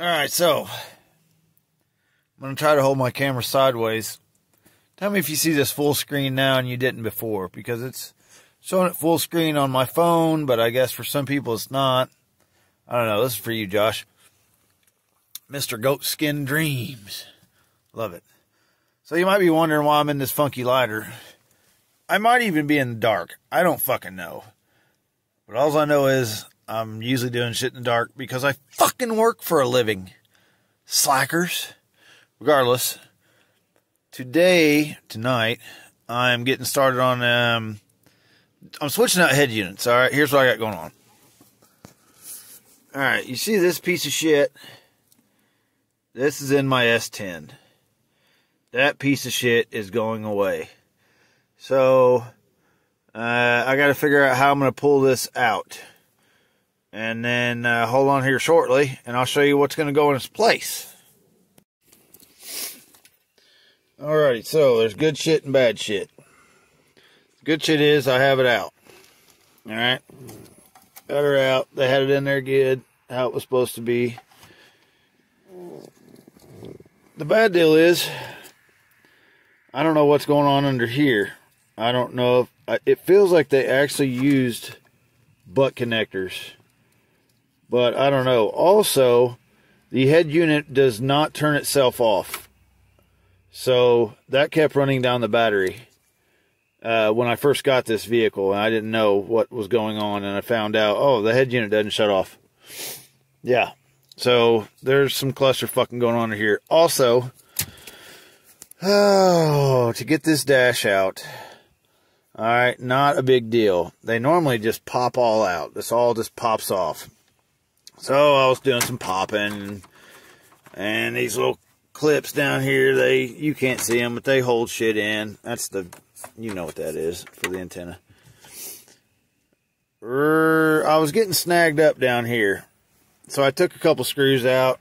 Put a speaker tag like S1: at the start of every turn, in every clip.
S1: All right, so I'm going to try to hold my camera sideways. Tell me if you see this full screen now and you didn't before, because it's showing it full screen on my phone, but I guess for some people it's not. I don't know. This is for you, Josh. Mr. Goat Skin Dreams. Love it. So you might be wondering why I'm in this funky lighter. I might even be in the dark. I don't fucking know. But all I know is I'm usually doing shit in the dark because I fucking work for a living. Slackers. Regardless, today, tonight, I'm getting started on, um, I'm switching out head units. All right, here's what I got going on. All right, you see this piece of shit? This is in my S10. That piece of shit is going away. So, uh, I got to figure out how I'm going to pull this out. And then uh, hold on here shortly, and I'll show you what's going to go in its place. Alrighty, so there's good shit and bad shit. Good shit is I have it out. Alright. Got her out. They had it in there good, how it was supposed to be. The bad deal is, I don't know what's going on under here. I don't know if, it feels like they actually used butt connectors but I don't know. Also, the head unit does not turn itself off. So that kept running down the battery uh, when I first got this vehicle, and I didn't know what was going on, and I found out, oh, the head unit doesn't shut off. Yeah. So there's some cluster fucking going on here. Also, oh, to get this dash out. All right, not a big deal. They normally just pop all out. This all just pops off. So I was doing some popping, and these little clips down here, they you can't see them, but they hold shit in. That's the, you know what that is for the antenna. I was getting snagged up down here, so I took a couple screws out,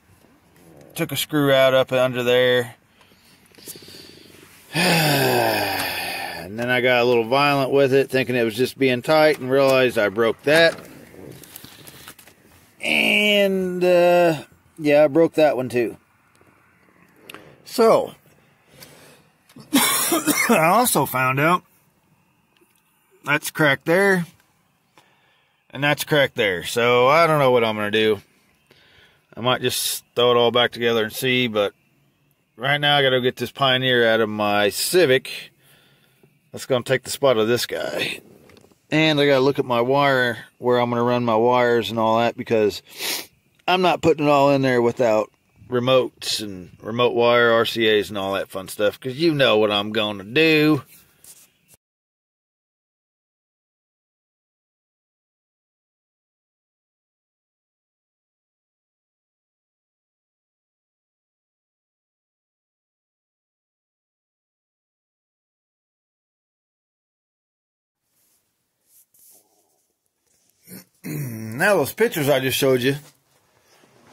S1: took a screw out up under there. And then I got a little violent with it, thinking it was just being tight, and realized I broke that. And, uh, yeah, I broke that one too. So, I also found out that's cracked there, and that's cracked there. So, I don't know what I'm going to do. I might just throw it all back together and see, but right now I got to get this Pioneer out of my Civic. That's going to take the spot of this guy. And I got to look at my wire, where I'm going to run my wires and all that, because I'm not putting it all in there without remotes and remote wire, RCAs, and all that fun stuff, because you know what I'm going to do. now those pictures I just showed you,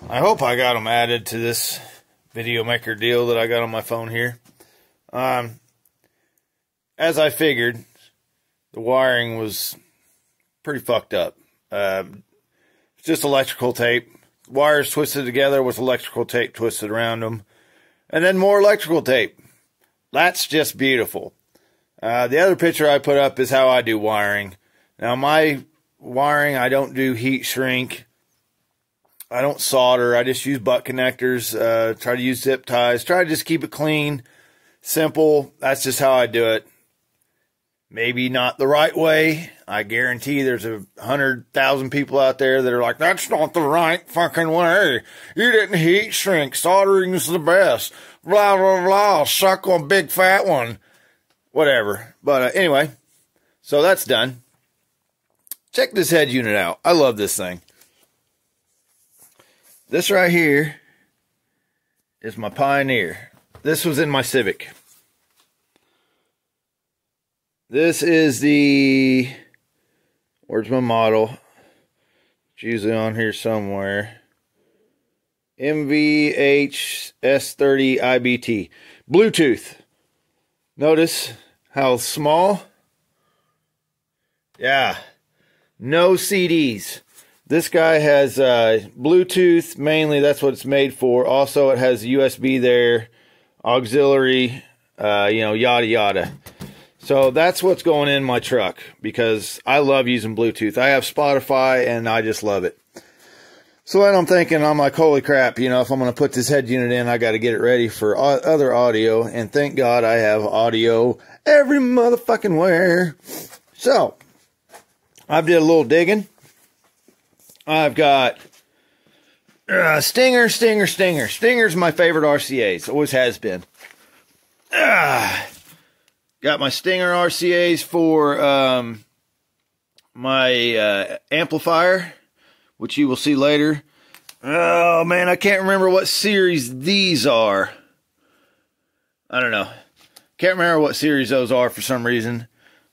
S1: I hope I got them added to this video maker deal that I got on my phone here. Um, as I figured, the wiring was pretty fucked up. Um, just electrical tape. Wires twisted together with electrical tape twisted around them. And then more electrical tape. That's just beautiful. Uh, the other picture I put up is how I do wiring. Now, my wiring, I don't do heat shrink. I don't solder. I just use butt connectors. Uh, try to use zip ties. Try to just keep it clean, simple. That's just how I do it. Maybe not the right way. I guarantee there's a hundred thousand people out there that are like, that's not the right fucking way. You didn't heat shrink. Soldering's the best. Blah, blah, blah. Suck on big fat one. Whatever. But uh, anyway, so that's done. Check this head unit out. I love this thing. This right here is my Pioneer. This was in my Civic. This is the, where's my model? It's usually on here somewhere. MVH S30 IBT. Bluetooth. Notice how small? Yeah. No CDs. This guy has uh, Bluetooth mainly. That's what it's made for. Also, it has USB there, auxiliary, uh, you know, yada yada. So that's what's going in my truck because I love using Bluetooth. I have Spotify and I just love it. So then I'm thinking, I'm like, holy crap, you know, if I'm going to put this head unit in, I got to get it ready for other audio. And thank God I have audio every motherfucking where. So I've did a little digging. I've got uh, Stinger, Stinger, Stinger. Stinger's my favorite RCAs. Always has been. Uh, got my Stinger RCAs for um, my uh, amplifier which you will see later. Oh man, I can't remember what series these are. I don't know. Can't remember what series those are for some reason.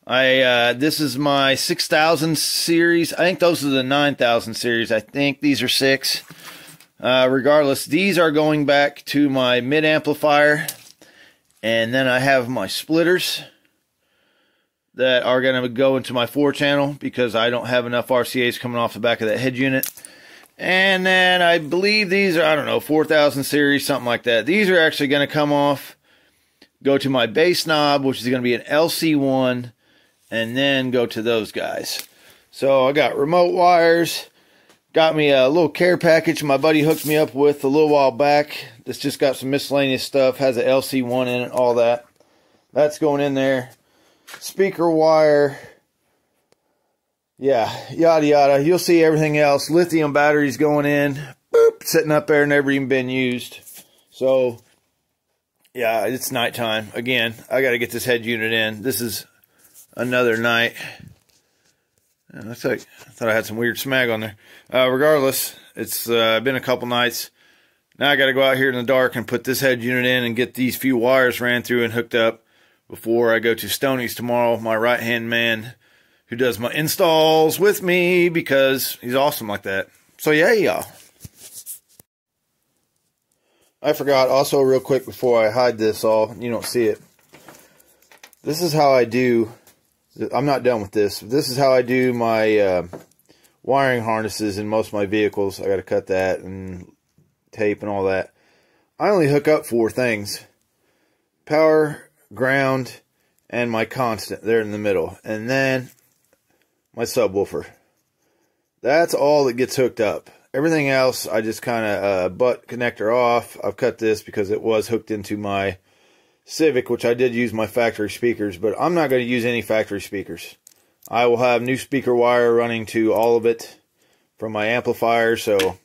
S1: I uh, this is my 6000 series. I think those are the 9000 series. I think these are 6. Uh, regardless, these are going back to my mid amplifier. And then I have my splitters that are going to go into my 4 channel because I don't have enough RCAs coming off the back of that head unit. And then I believe these are, I don't know, 4000 series, something like that. These are actually going to come off, go to my bass knob, which is going to be an LC1, and then go to those guys. So I got remote wires, got me a little care package my buddy hooked me up with a little while back. This just got some miscellaneous stuff, has an LC1 in it, all that. That's going in there speaker wire, yeah, yada yada. You'll see everything else. Lithium batteries going in, boop, sitting up there, never even been used. So, yeah, it's nighttime. Again, I got to get this head unit in. This is another night. And I thought, I thought I had some weird smag on there. Uh, regardless, it's uh, been a couple nights. Now I got to go out here in the dark and put this head unit in and get these few wires ran through and hooked up before I go to Stoney's tomorrow, my right hand man who does my installs with me because he's awesome like that. So, yeah, y'all. I forgot also, real quick, before I hide this all, you don't see it. This is how I do. I'm not done with this. This is how I do my uh, wiring harnesses in most of my vehicles. I got to cut that and tape and all that. I only hook up four things power, ground, and my constant there in the middle. And then my subwoofer. That's all that gets hooked up. Everything else, I just kind of uh, butt connector off. I've cut this because it was hooked into my Civic, which I did use my factory speakers, but I'm not going to use any factory speakers. I will have new speaker wire running to all of it from my amplifier, so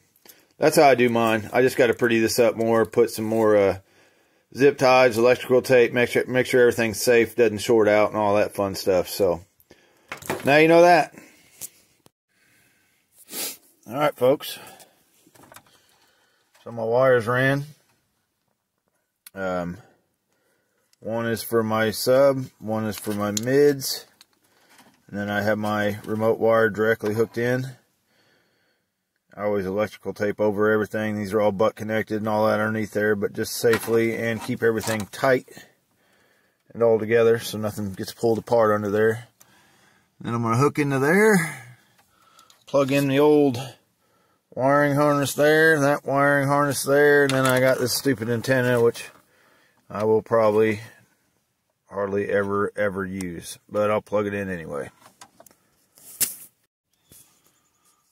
S1: that's how I do mine. I just got to pretty this up more, put some more uh, zip ties, electrical tape, make sure, make sure everything's safe, doesn't short out, and all that fun stuff. So now you know that. All right, folks. So my wires ran. Um, one is for my sub, one is for my mids, and then I have my remote wire directly hooked in. I always electrical tape over everything. These are all butt connected and all that underneath there, but just safely and keep everything tight and all together so nothing gets pulled apart under there. Then I'm going to hook into there, plug in the old wiring harness there, that wiring harness there, and then I got this stupid antenna, which I will probably hardly ever, ever use, but I'll plug it in anyway.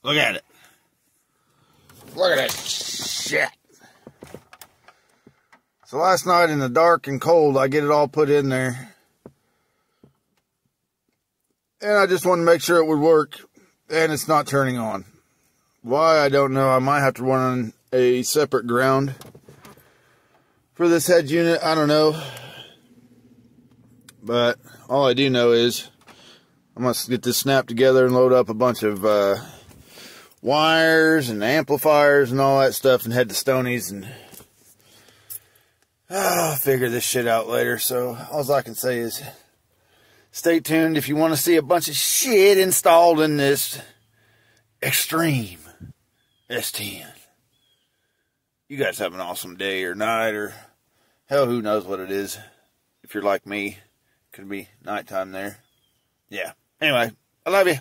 S1: Look at it. Look at that shit. So last night in the dark and cold, I get it all put in there. And I just wanted to make sure it would work. And it's not turning on. Why, I don't know. I might have to run a separate ground for this head unit. I don't know. But all I do know is I must get this snapped together and load up a bunch of uh, wires and amplifiers and all that stuff and head to Stoney's and I'll figure this shit out later. So all I can say is stay tuned if you want to see a bunch of shit installed in this Xtreme S10. You guys have an awesome day or night or hell, who knows what it is. If you're like me, could be nighttime there. Yeah. Anyway, I love you.